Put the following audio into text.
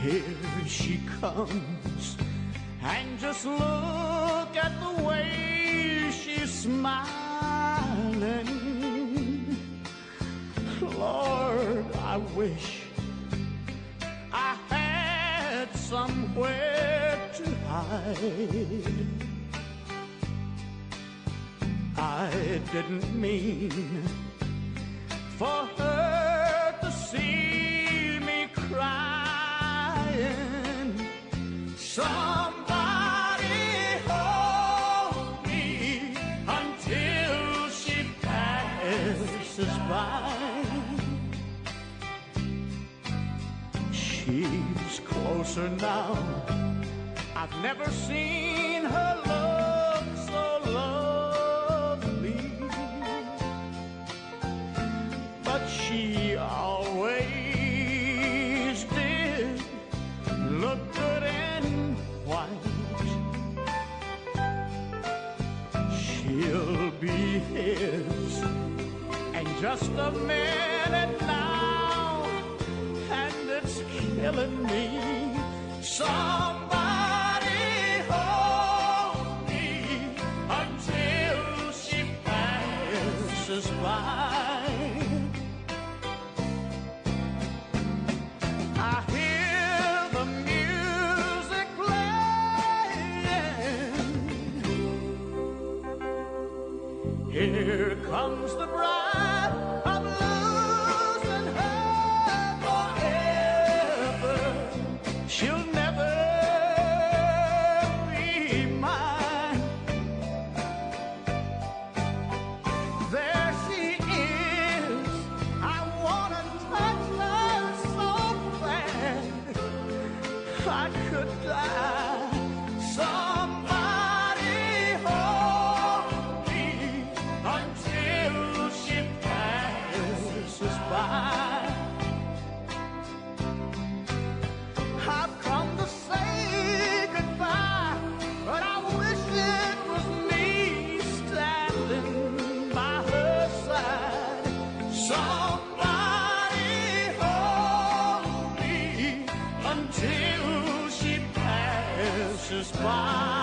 Here she comes, and just look at the way she's smiling. Lord, I wish I had somewhere to hide. I didn't mean for her passes by. She's closer now. I've never seen her look so lovely. But she always did look good in white. She'll be his just a minute now, and it's killing me. Somebody hold me until she passes by. I hear the music playing. Here comes the bride I could die somebody hold me until she passes by. I've come to say goodbye, but I wish it was me standing by her side somebody until passes by.